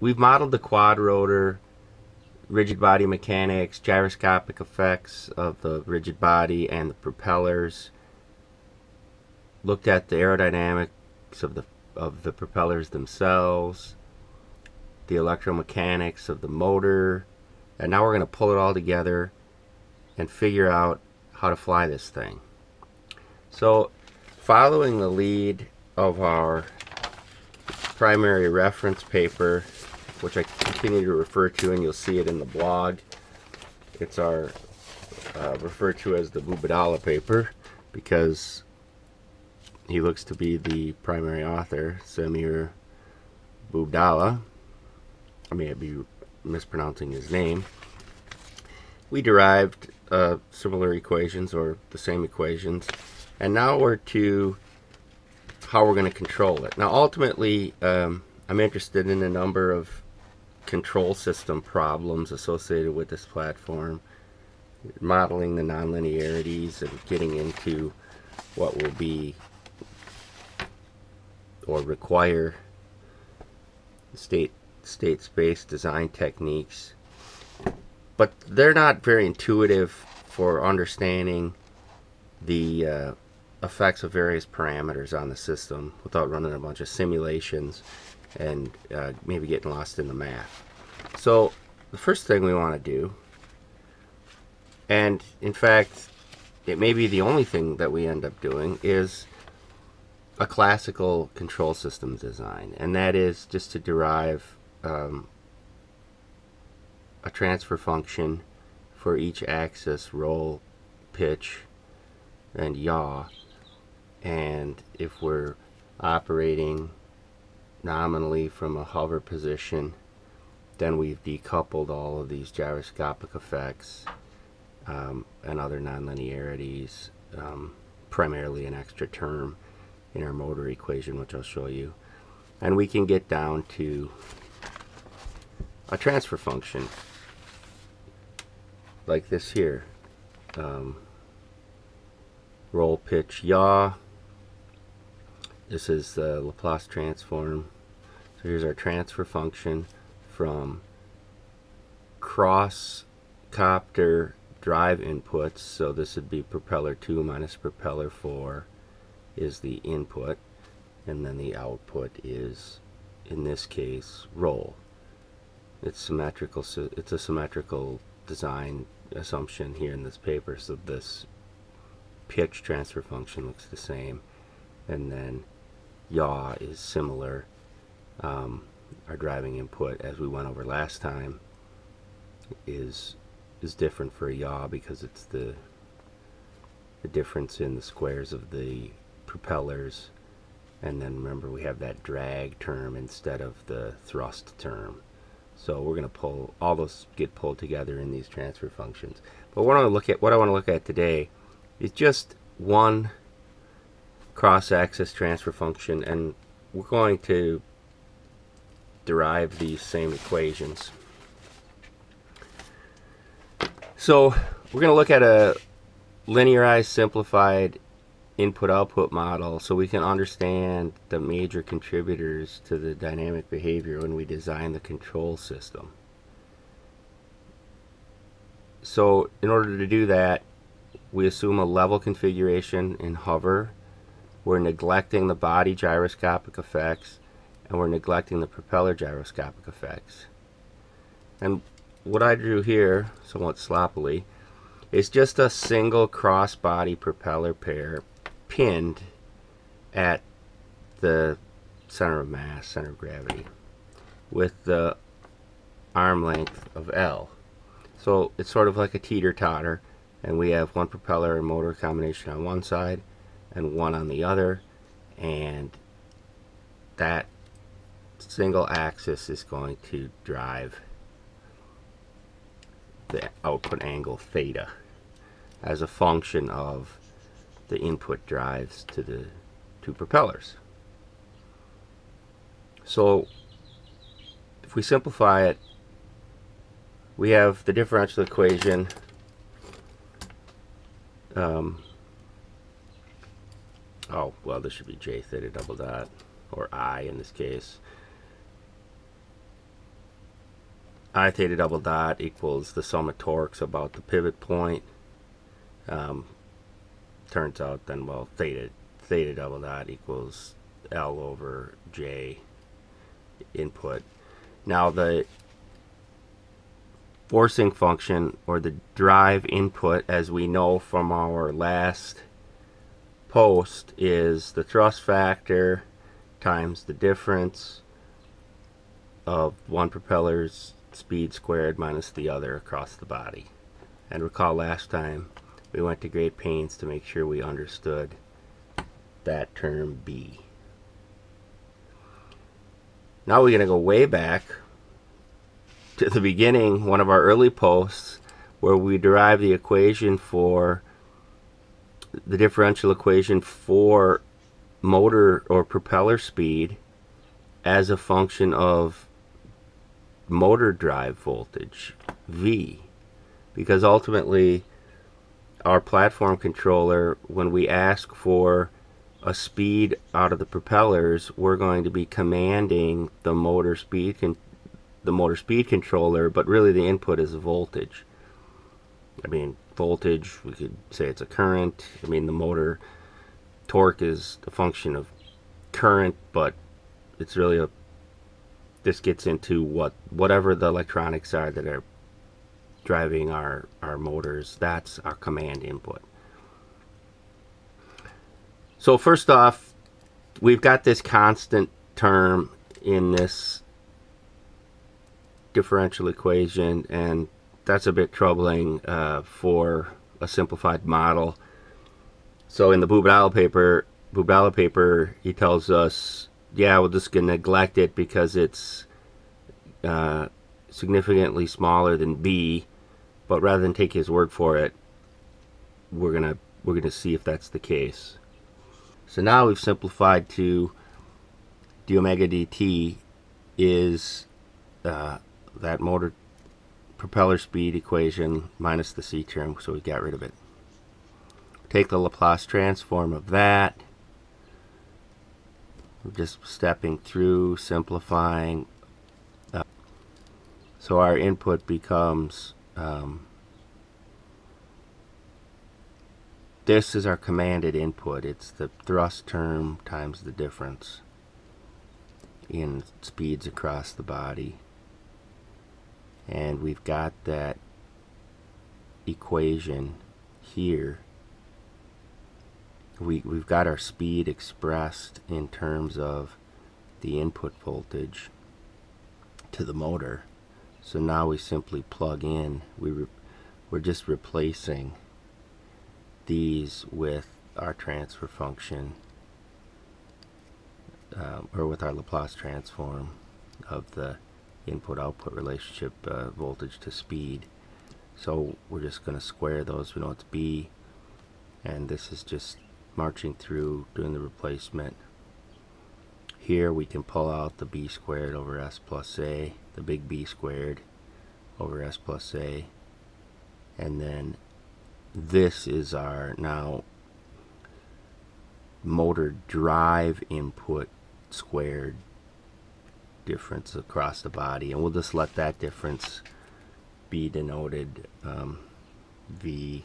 we've modeled the quad rotor, rigid body mechanics, gyroscopic effects of the rigid body and the propellers. Looked at the aerodynamics of the of the propellers themselves, the electromechanics of the motor, and now we're going to pull it all together and figure out how to fly this thing. So, following the lead of our primary reference paper, which I continue to refer to, and you'll see it in the blog. It's our uh, referred to as the Bouabdallah paper because he looks to be the primary author, Samir Bouabdallah. I may be mispronouncing his name. We derived uh, similar equations or the same equations, and now we're to how we're going to control it. Now, ultimately, um, I'm interested in a number of control system problems associated with this platform, modeling the nonlinearities and getting into what will be or require state state space design techniques. But they're not very intuitive for understanding the uh, effects of various parameters on the system without running a bunch of simulations and uh, maybe getting lost in the math. So the first thing we want to do, and in fact, it may be the only thing that we end up doing, is a classical control system design, and that is just to derive um, a transfer function for each axis, roll, pitch, and yaw and if we're operating nominally from a hover position then we've decoupled all of these gyroscopic effects um, and other nonlinearities um, primarily an extra term in our motor equation which I'll show you. And we can get down to a transfer function like this here. Um, roll pitch yaw this is the Laplace transform. So here's our transfer function from cross copter drive inputs. So this would be propeller 2 minus propeller 4 is the input. And then the output is, in this case, roll. It's symmetrical. So it's a symmetrical design assumption here in this paper. So this pitch transfer function looks the same. And then yaw is similar. Um, our driving input, as we went over last time, is is different for a yaw because it's the the difference in the squares of the propellers. And then remember we have that drag term instead of the thrust term. So we're going to pull all those get pulled together in these transfer functions. But what I want to look at what I want to look at today is just one cross-axis transfer function and we're going to derive these same equations. So we're going to look at a linearized simplified input-output model so we can understand the major contributors to the dynamic behavior when we design the control system. So in order to do that, we assume a level configuration in hover we're neglecting the body gyroscopic effects and we're neglecting the propeller gyroscopic effects. And what I drew here, somewhat sloppily, is just a single cross-body propeller pair pinned at the center of mass, center of gravity, with the arm length of L. So it's sort of like a teeter-totter, and we have one propeller and motor combination on one side, and one on the other and that single axis is going to drive the output angle theta as a function of the input drives to the two propellers. So if we simplify it, we have the differential equation um, oh well this should be j theta double dot or i in this case I theta double dot equals the sum of torques about the pivot point. Um, turns out then, well, theta, theta double dot equals L over J input. Now the forcing function or the drive input as we know from our last post is the thrust factor times the difference of one propeller's speed squared minus the other across the body. And recall last time we went to great pains to make sure we understood that term B. Now we're going to go way back to the beginning, one of our early posts, where we derive the equation for the differential equation for motor or propeller speed as a function of motor drive voltage, V. Because ultimately, our platform controller, when we ask for a speed out of the propellers, we're going to be commanding the motor speed the motor speed controller, but really the input is voltage. I mean, voltage, we could say it's a current. I mean, the motor torque is a function of current, but it's really a this gets into what whatever the electronics are that are driving our our motors that's our command input so first off we've got this constant term in this differential equation and that's a bit troubling uh, for a simplified model. So in the Bouabdallah paper, Bouabdallah paper, he tells us, yeah, we're just going to neglect it because it's uh, significantly smaller than B, but rather than take his word for it, we're gonna we're gonna see if that's the case. So now we've simplified to d omega dt is uh, that motor propeller speed equation minus the C term, so we got rid of it. Take the Laplace transform of that. We're just stepping through, simplifying. Uh, so our input becomes um, this is our commanded input. It's the thrust term times the difference in speeds across the body and we've got that equation here. We, we've got our speed expressed in terms of the input voltage to the motor. So now we simply plug in. We we're just replacing these with our transfer function um, or with our Laplace transform of the input-output relationship uh, voltage to speed. So we're just going to square those we know it's B and this is just marching through doing the replacement. Here we can pull out the B squared over S plus A the big B squared over S plus A. And then this is our now motor drive input squared difference across the body and we'll just let that difference be denoted um, V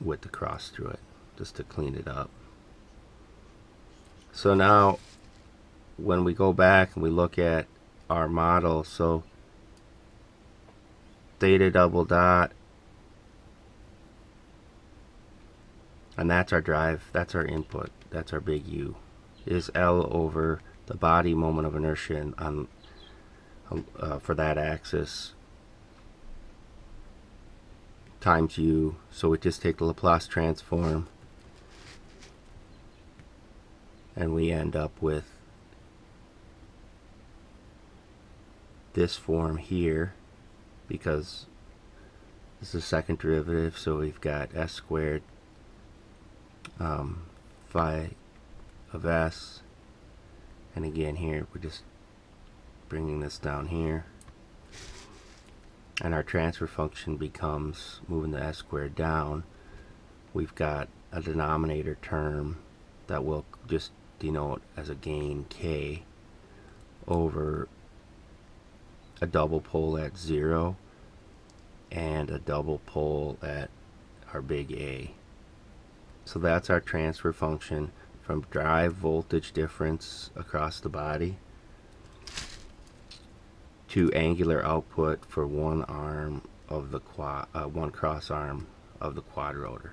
with the cross through it just to clean it up. So now when we go back and we look at our model so theta double dot and that's our drive that's our input that's our big U is L over the body moment of inertia on uh, for that axis times u. So we just take the Laplace transform. And we end up with this form here because this is the second derivative. So we've got s squared um, phi of S. And again here we're just bringing this down here. And our transfer function becomes moving the S squared down. We've got a denominator term that will just denote as a gain K over a double pole at zero and a double pole at our big A. So that's our transfer function from drive voltage difference across the body to angular output for one arm of the quad, uh, one cross arm of the quad rotor.